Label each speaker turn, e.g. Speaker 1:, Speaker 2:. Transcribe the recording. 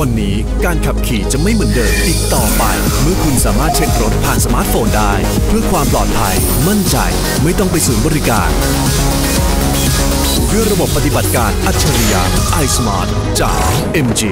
Speaker 1: วันนี้การขับขี่จะไม่เหมือนเดิมอีกต่อไป เมื่อคุณสามารถเช็ครถผ่านสมาร์ทโฟนได้ เพื่อความปลอดภัย มั่นใจไม่ต้องไปศูนย์บริการด้วยระบบปฏิบัติการอัจฉริยะ iSmart จาก MG